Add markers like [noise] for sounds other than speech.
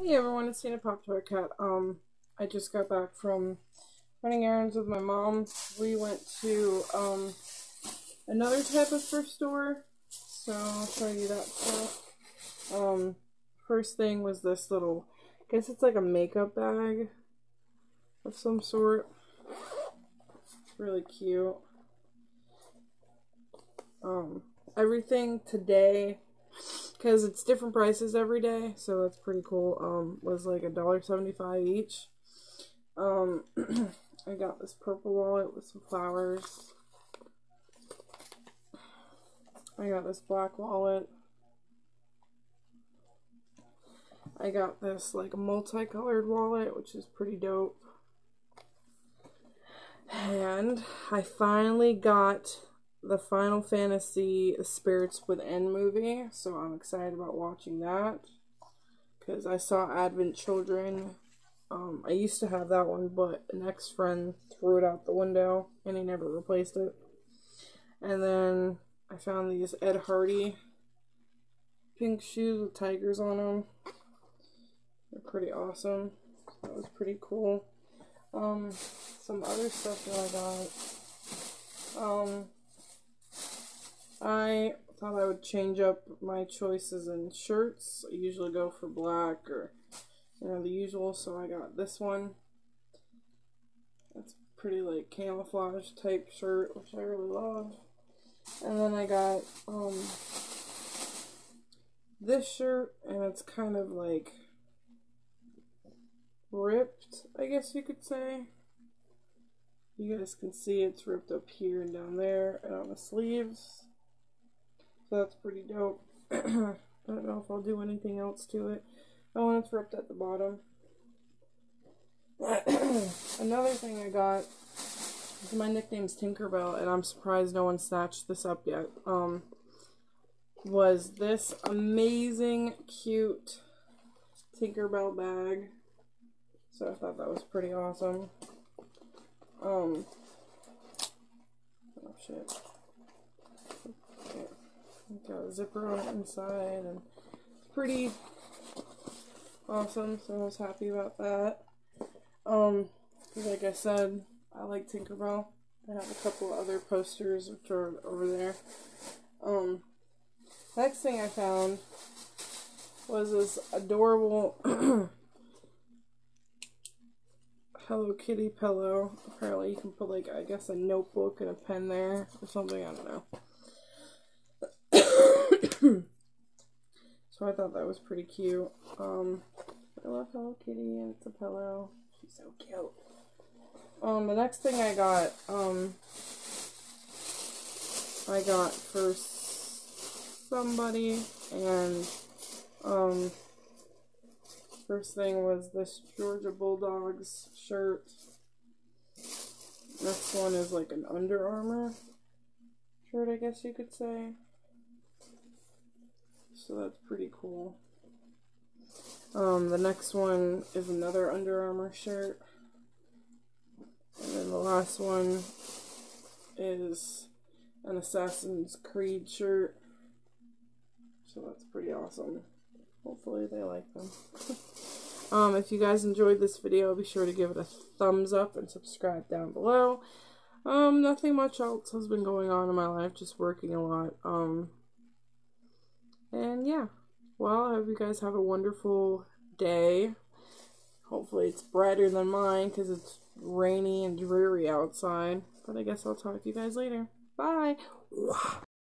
Hey everyone, it's Tina Poptart Cat. Um, I just got back from running errands with my mom. We went to um another type of thrift store, so I'll show you that stuff. Um, first thing was this little, I guess it's like a makeup bag of some sort. It's really cute. Um, everything today because it's different prices every day, so that's pretty cool. Um, was like a dollar seventy five each. Um, [clears throat] I got this purple wallet with some flowers. I got this black wallet. I got this like a multicolored wallet, which is pretty dope. And I finally got the Final Fantasy Spirits Within movie, so I'm excited about watching that. Because I saw Advent Children. Um, I used to have that one, but an ex friend threw it out the window and he never replaced it. And then I found these Ed Hardy pink shoes with tigers on them. They're pretty awesome. That was pretty cool. Um, some other stuff that I got. Um, I thought I would change up my choices in shirts. I usually go for black or, you know, the usual, so I got this one. It's pretty, like, camouflage type shirt, which I really love. And then I got, um, this shirt, and it's kind of, like, ripped, I guess you could say. You guys can see it's ripped up here and down there, and on the sleeves. So that's pretty dope. [clears throat] I don't know if I'll do anything else to it. Oh, and it's ripped at the bottom. [clears throat] Another thing I got, my nickname's Tinkerbell, and I'm surprised no one snatched this up yet, um, was this amazing, cute Tinkerbell bag. So I thought that was pretty awesome. Um, oh shit. Got a zipper on it inside and it's pretty awesome, so I was happy about that. Um, like I said, I like Tinkerbell. I have a couple other posters which are over there. Um, next thing I found was this adorable [clears throat] Hello Kitty pillow. Apparently you can put like, I guess a notebook and a pen there or something, I don't know. [coughs] so I thought that was pretty cute. Um, I love Hello Kitty and it's a pillow. She's so cute. Um, the next thing I got, um, I got for somebody and, um, first thing was this Georgia Bulldogs shirt. Next one is like an Under Armour shirt, I guess you could say. So that's pretty cool. Um, the next one is another Under Armour shirt. And then the last one is an Assassin's Creed shirt. So that's pretty awesome. Hopefully they like them. [laughs] um, if you guys enjoyed this video, be sure to give it a thumbs up and subscribe down below. Um, nothing much else has been going on in my life, just working a lot. Um, and yeah, well, I hope you guys have a wonderful day. Hopefully it's brighter than mine because it's rainy and dreary outside. But I guess I'll talk to you guys later. Bye.